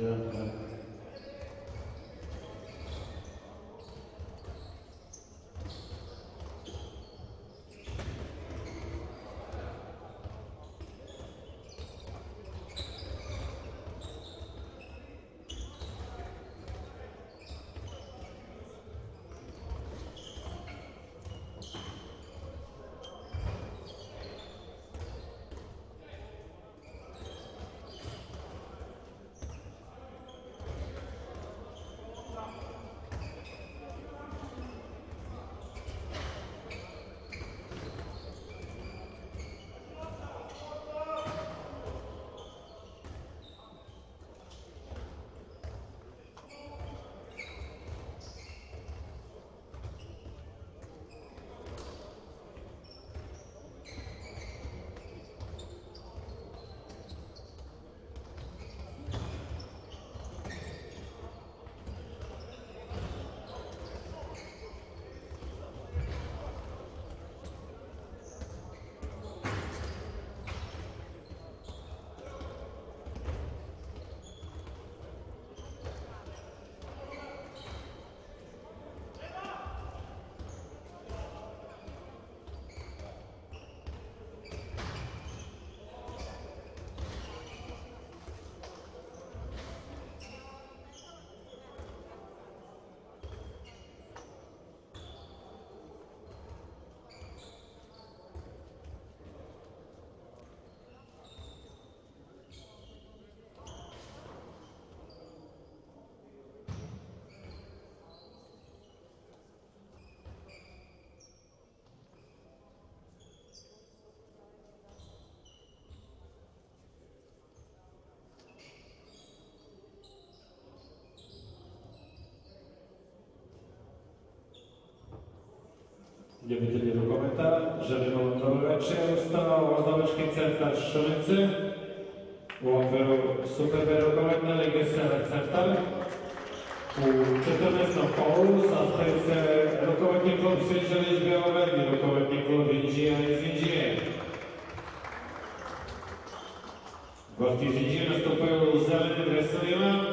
Yeah. Jedan, Ljubitelji rukometa, želimo vam dobro večer. Ustanova Vozovački centar Šumice u okviru Super B rukometne lige Sever Centar. U 14. kolu sastaju se klub Sviđalić Beograd i rukometni klub Inđija iz Inđije. Gosti iz Inđije nastupaju u zelenim dresovima,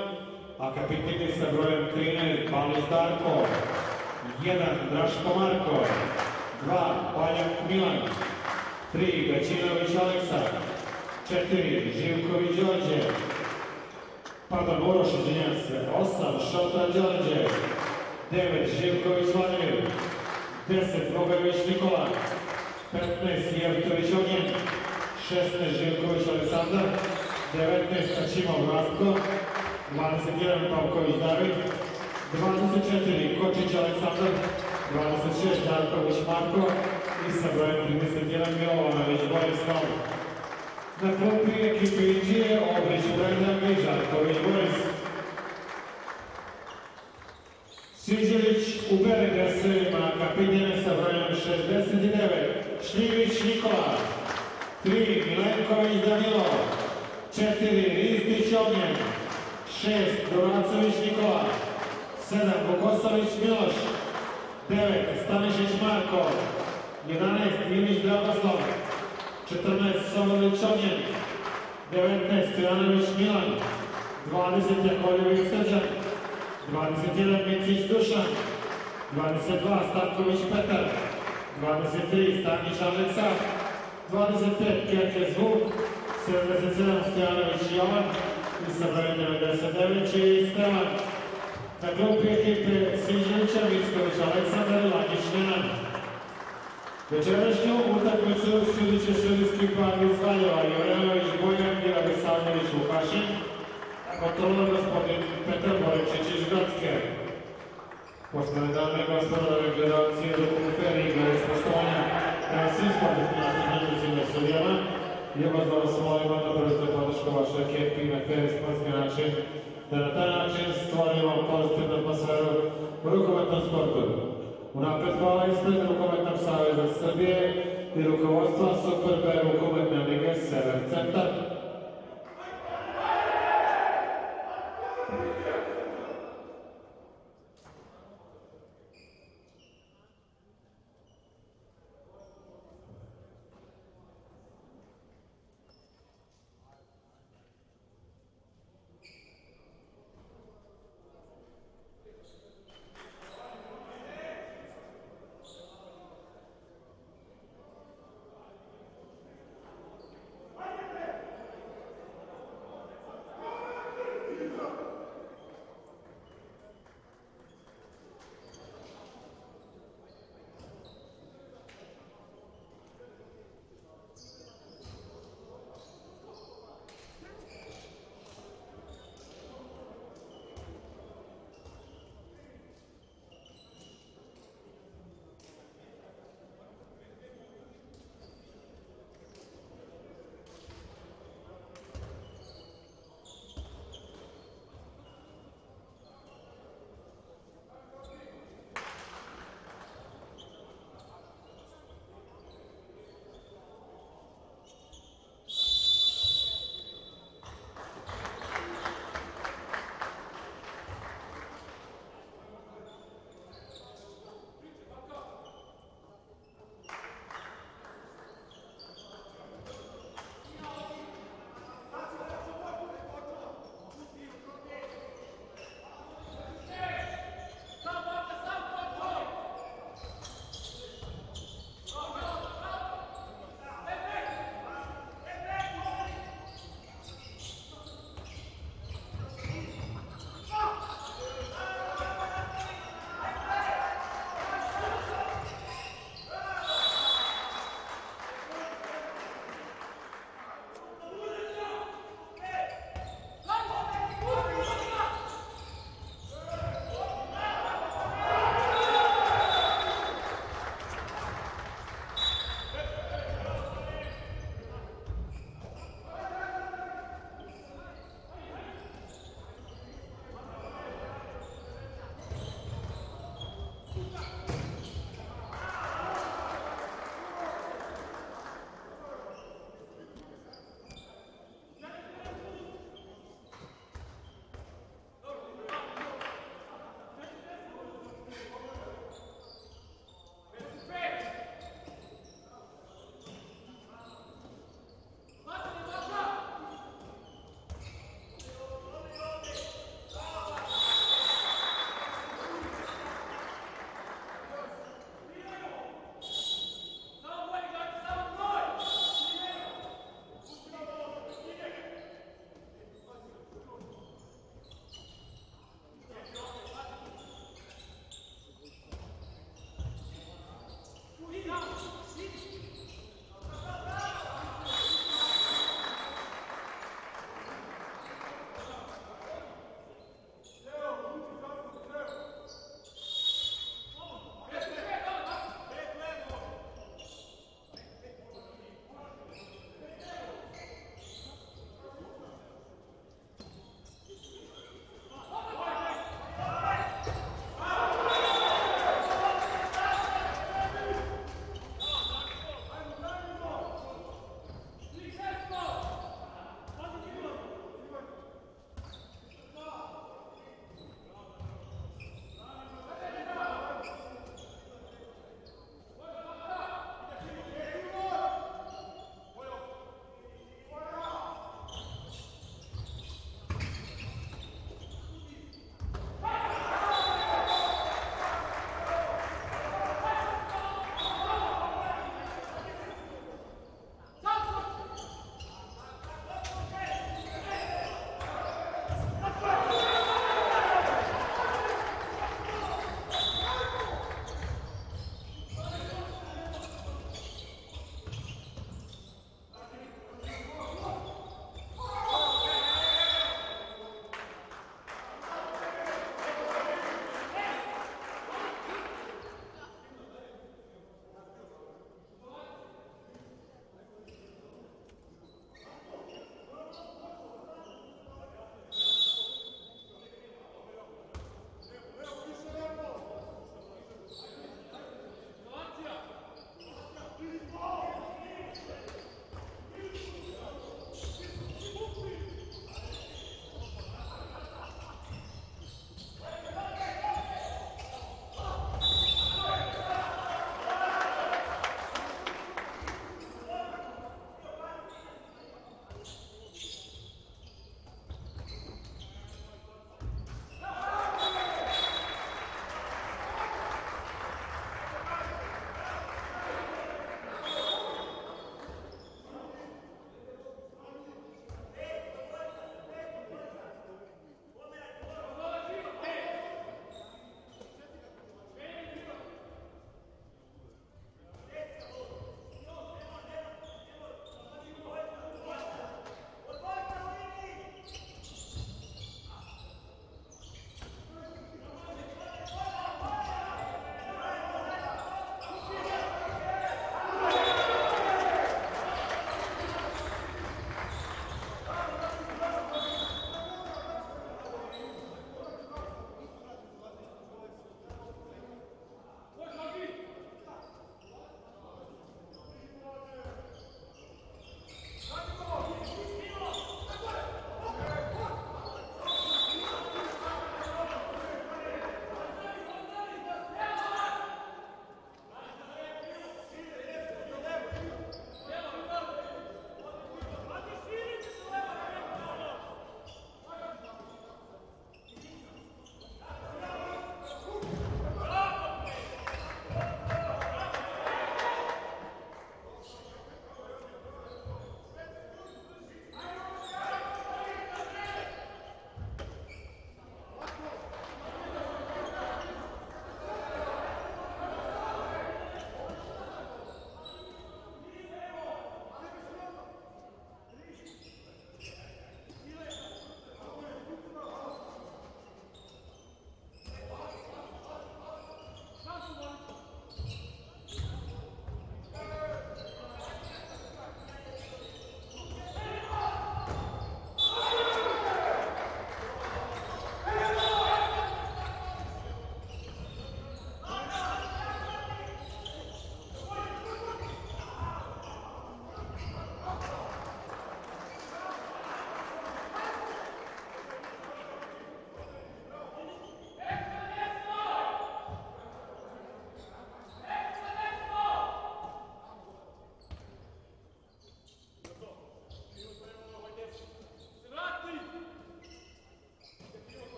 a kapitini sa brojem 13 Palić Darko, 1 Draško Marko, 2 Paljak Milan, 3 Gaćinović Aleksa, 4 Živković Đorđe, pardon, Uroš, izvinjam se, 8 Šotar Đorđe, 9 Živković Vladimir, 10 Bogović Nikola, 15 Jevtović Ognjen, 16 Živković Aleksandar, 19 Ačimov Rastko, 21 Pavković David, 24 Kočić Aleksandar, 26 Darković Marko i sa brojem 31 Milovanović Borislav. Na klupi ekipe Indije Obrić Brendan i Žarković Boris. Sviđević u belim dresovima kapitene sa brojem 69 Šljivić Nikola, 3 Milenković Danilo, 4 Rizdić Ognjen, 6 Doracović Nikola, 7 Vukosović Miloš, 9 Stanišić Marko, 11 Ilić Dragoslav, 14 Solović Ognjen, 19 Stojanović Milan, 20 Jakovljević Srđan, 21 Micić Dušan, 22 Stanković Petar, 23 Stanić Aleksa, 25 Keke Zvuk, 77 Stojanović Jovan. I sa brojem 99 i Stevan. Na grupie ekipy Sinżyczewicz-Koryś Aleksander Lagisz-Nyan. Večerašnjo utakmico sudiće sudijski par Izvaljeva Jorenović Bojan i Radisavljević Vukašin, a kontrola gospodin Petar Borečić iz Gradske. Poštovane dame i gospodo, gledalci Eurokonferije igre ispoštovanja na svim sportovnim natjecanjima sudijama, ja vas da vas molimo da pružite podršku vašoj ekipi na fair sportski način način stvorimo pozitivnu atmosferu rukometnom sportu. Unapred hvala ispred Rukometnog saveza Srbije i rukovodstva Super B rukometne lige Sever Centar.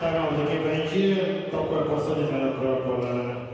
Так, вот такие понятия, такое посадить на правое поле.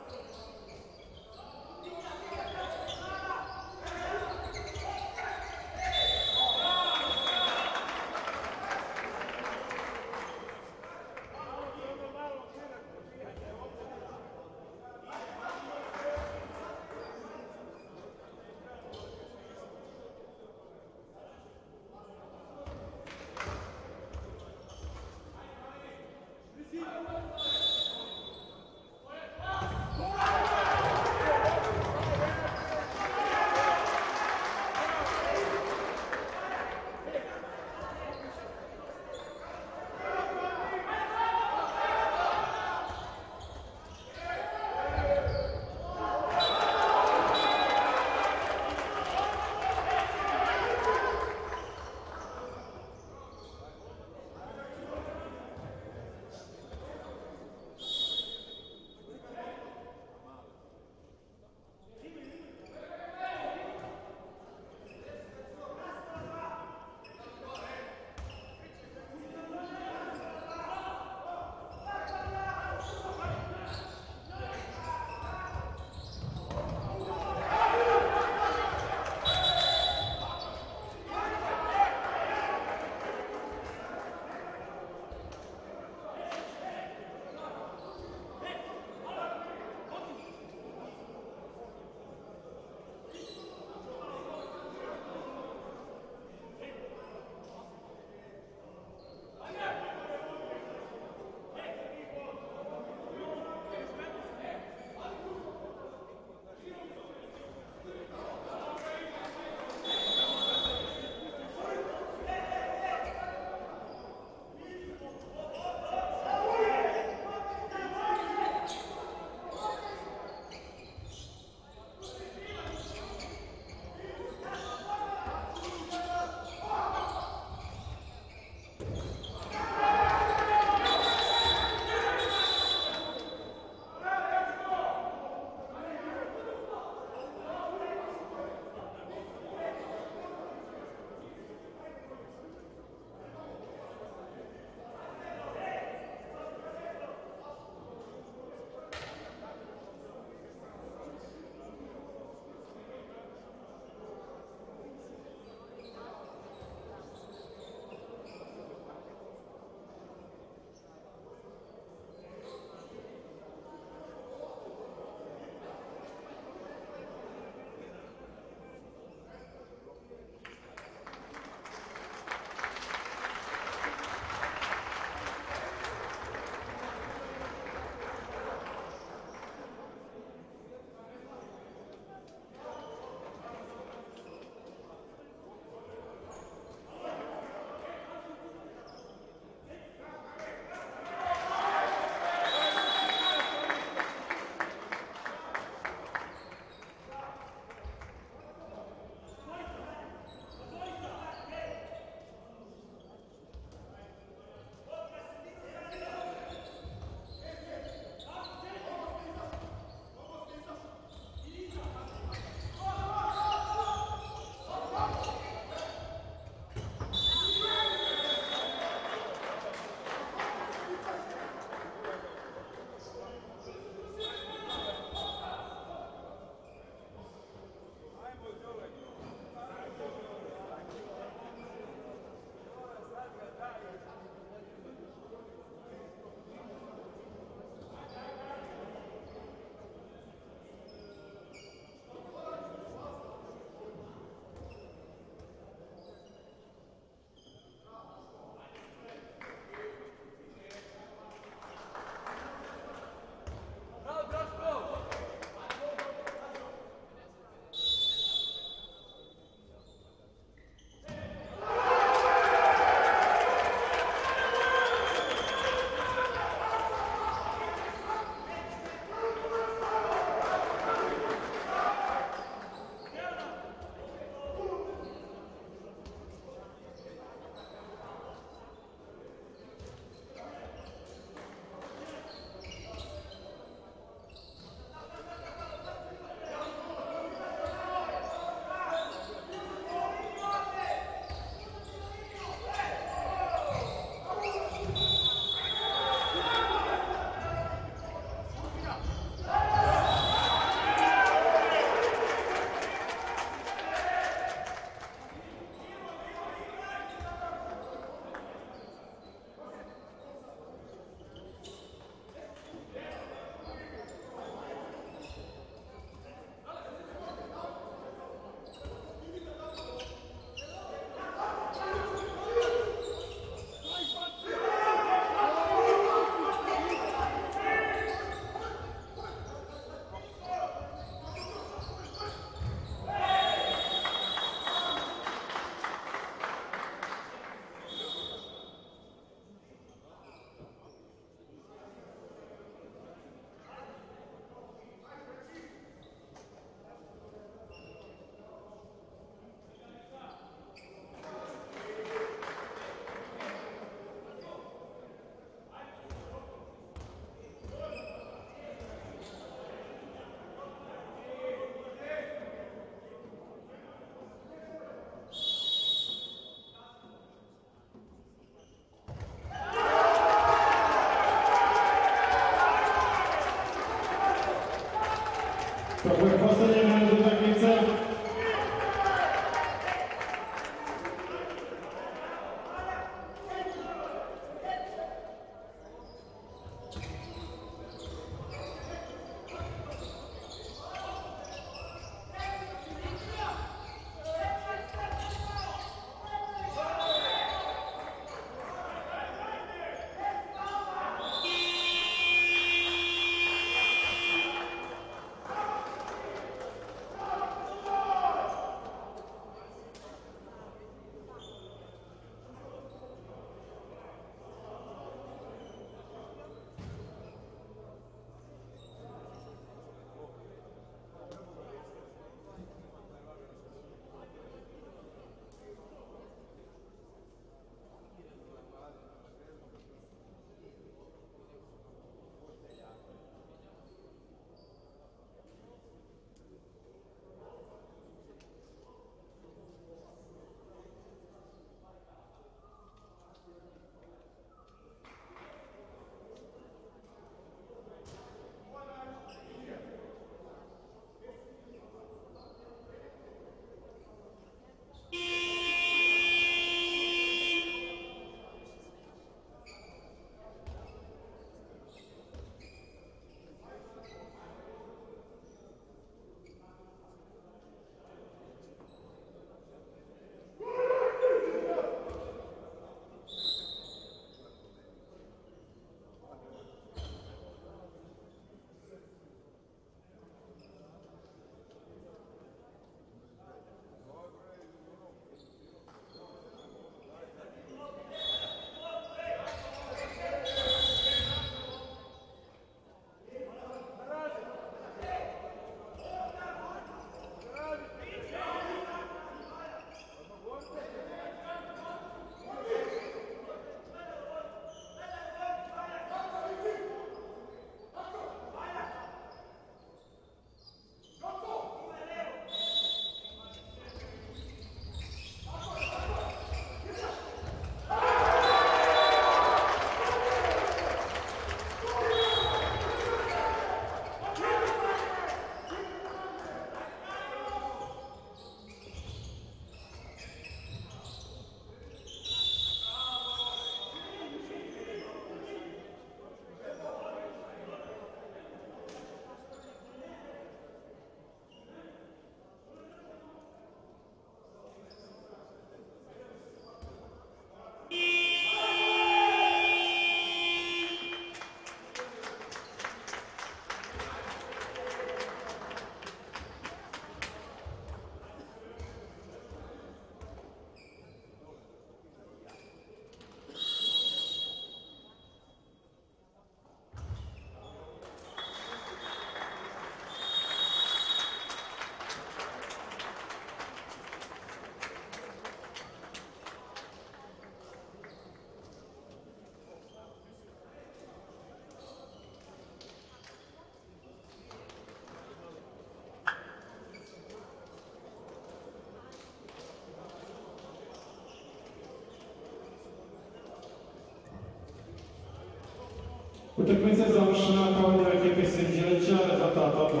Pole. Utakmice završena kao u ekipi Sinđilića, rezultatom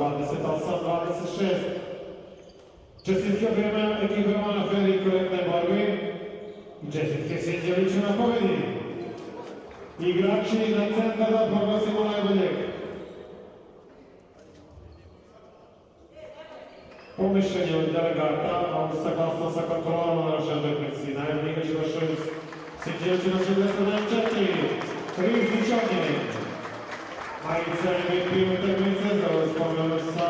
28-26. Čestitke objema ekipama na fer i korektnoj borbi čestitke Sinđiliću na pobedi. Igrači na centar da proglasimo najboljeg. Po mišljenju delegata, a on saglasno sa kontrolom na našoj utakmici, najbolji igrač došao iz Sinđiliću na 64, Riznić Ognjenik. Majica MVP utakmice za uspomenu sa